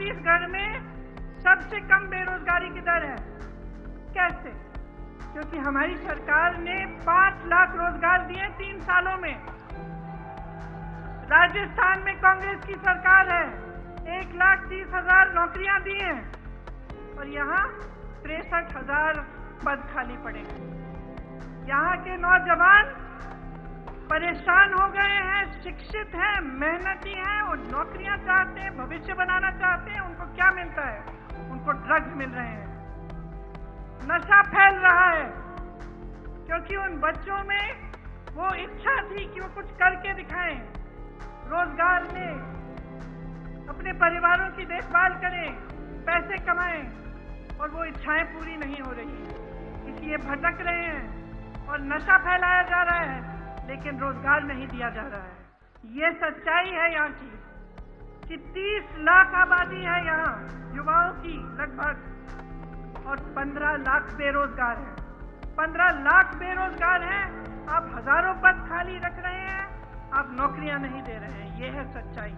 छत्तीसगढ़ में सबसे कम बेरोजगारी की दर है। कैसे? क्योंकि हमारी सरकार ने पाँच लाख रोज़गार दिए तीन सालों में। राजस्थान में कांग्रेस की सरकार है, एक लाख तीस हज़ार नौकरियाँ दी हैं और यहाँ तिरसठ हज़ार पद खाली पड़े हैं। यहाँ के नौजवान परेशान हो गए हैं शिक्षित हैं, मेहनती हैं और नौकरियाँ चाहते हैं, भविष्य बनाना चाहते हैं, उनको क्या मिलता है? उनको ड्रग्स मिल रहे हैं। नशा फैल रहा है, क्योंकि उन बच्चों में वो इच्छा थी कि वो कुछ करके दिखाएँ। रोज़गार लें, अपने परिवारों की देखभाल करें, पैसे कमाएँ, और वो इच्छाएँ पूरी नहीं हो रही। इसलिए भटक रहे हैं, और नशा फैलाया जा रहा है, लेकिन रोज़गार नहीं दिया जा रहा है। ये सच्चाई है यहाँ की कि 30 लाख आबादी है यहाँ, युवाओं की लगभग, और 15 लाख बेरोजगार हैं। 15 लाख बेरोजगार हैं, आप हज़ारों पद खाली रख रहे हैं, आप नौकरियाँ नहीं दे रहे हैं, ये है सच्चाई।